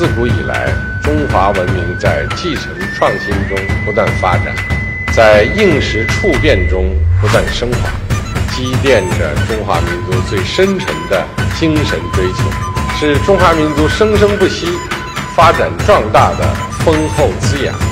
自古以来中华文明在继承创新中不断发展在应时处变中不断升华积淀着中华民族最深沉的精神追求是中华民族生生不息发展壮大的丰厚滋养。